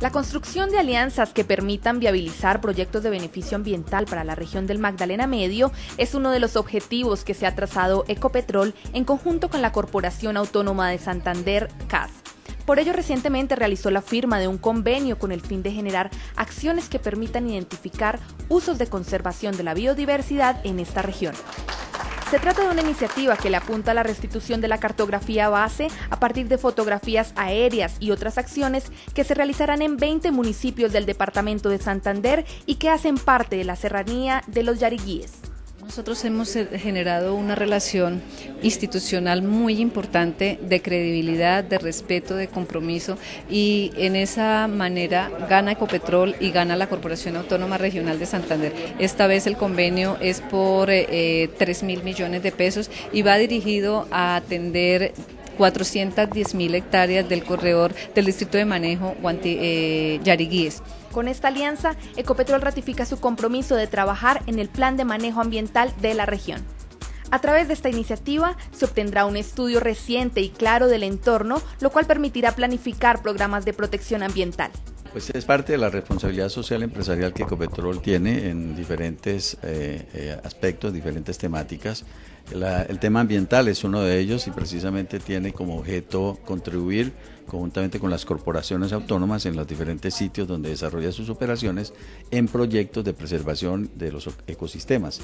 La construcción de alianzas que permitan viabilizar proyectos de beneficio ambiental para la región del Magdalena Medio es uno de los objetivos que se ha trazado Ecopetrol en conjunto con la Corporación Autónoma de Santander, CAS. Por ello, recientemente realizó la firma de un convenio con el fin de generar acciones que permitan identificar usos de conservación de la biodiversidad en esta región. Se trata de una iniciativa que le apunta a la restitución de la cartografía base a partir de fotografías aéreas y otras acciones que se realizarán en 20 municipios del departamento de Santander y que hacen parte de la serranía de los Yariguíes. Nosotros hemos eh, generado una relación institucional muy importante de credibilidad, de respeto, de compromiso y en esa manera gana Ecopetrol y gana la Corporación Autónoma Regional de Santander. Esta vez el convenio es por eh, 3 mil millones de pesos y va dirigido a atender 410 mil hectáreas del corredor del distrito de manejo eh, Yariguíes. Con esta alianza, Ecopetrol ratifica su compromiso de trabajar en el plan de manejo ambiental de la región. A través de esta iniciativa se obtendrá un estudio reciente y claro del entorno, lo cual permitirá planificar programas de protección ambiental. Pues es parte de la responsabilidad social empresarial que Ecopetrol tiene en diferentes eh, eh, aspectos, diferentes temáticas. El tema ambiental es uno de ellos y precisamente tiene como objeto contribuir conjuntamente con las corporaciones autónomas en los diferentes sitios donde desarrolla sus operaciones en proyectos de preservación de los ecosistemas.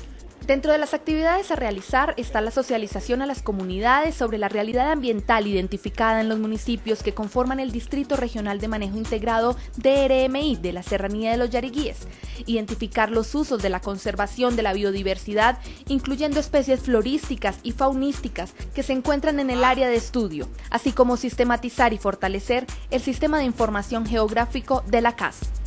Dentro de las actividades a realizar está la socialización a las comunidades sobre la realidad ambiental identificada en los municipios que conforman el Distrito Regional de Manejo Integrado DRMI de la Serranía de los Yariguíes, identificar los usos de la conservación de la biodiversidad, incluyendo especies florísticas y faunísticas que se encuentran en el área de estudio, así como sistematizar y fortalecer el sistema de información geográfico de la CAS.